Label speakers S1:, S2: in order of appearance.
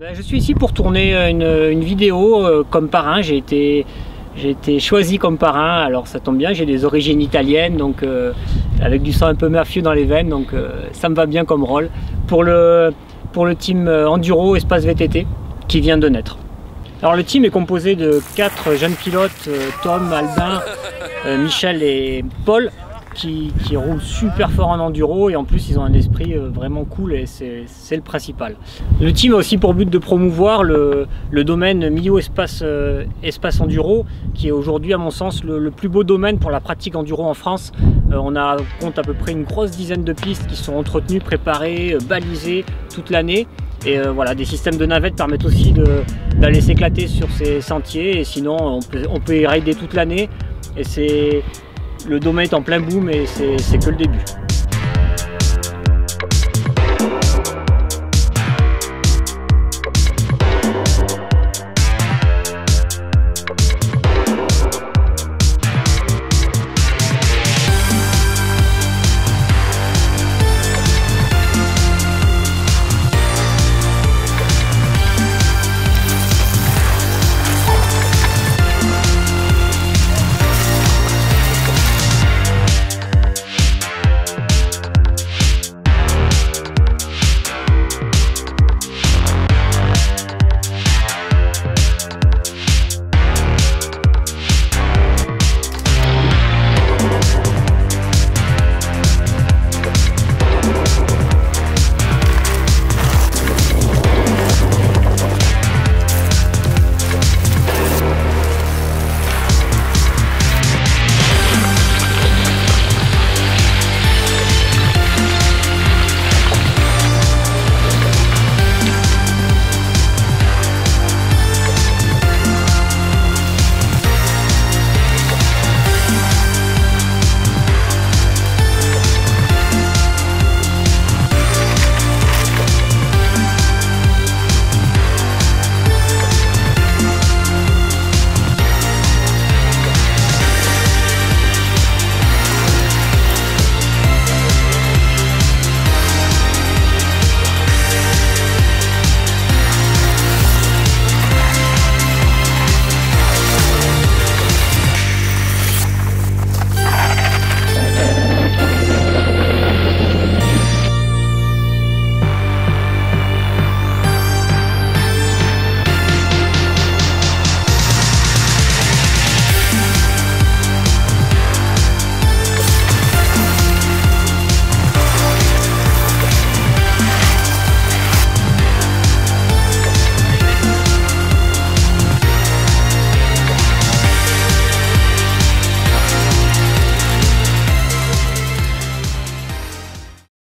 S1: Ben, je suis ici pour tourner une, une vidéo euh, comme parrain. J'ai été, choisi comme parrain. Alors ça tombe bien, j'ai des origines italiennes, donc euh, avec du sang un peu mafieux dans les veines, donc euh, ça me va bien comme rôle pour le, pour le team euh, Enduro Espace VTT qui vient de naître. Alors le team est composé de quatre jeunes pilotes, euh, Tom, Albin, euh, Michel et Paul, qui, roulent super fort en enduro et en plus ils ont un esprit euh, vraiment cool et c'est le principal. Le team a aussi pour but de promouvoir le, domaine espace, euh, espace enduro qui est aujourd'hui à mon sens le, plus beau domaine pour la pratique enduro en France. Euh, on a compte à peu près une grosse dizaine de pistes qui sont entretenues, préparées, balisées toute l'année. Et voilà, des systèmes de navettes permettent aussi d'aller s'éclater sur ces sentiers. Et sinon, on peut, on peut y rider toute l'année. Et c'est le domaine est en plein boom et c'est c'est que le début.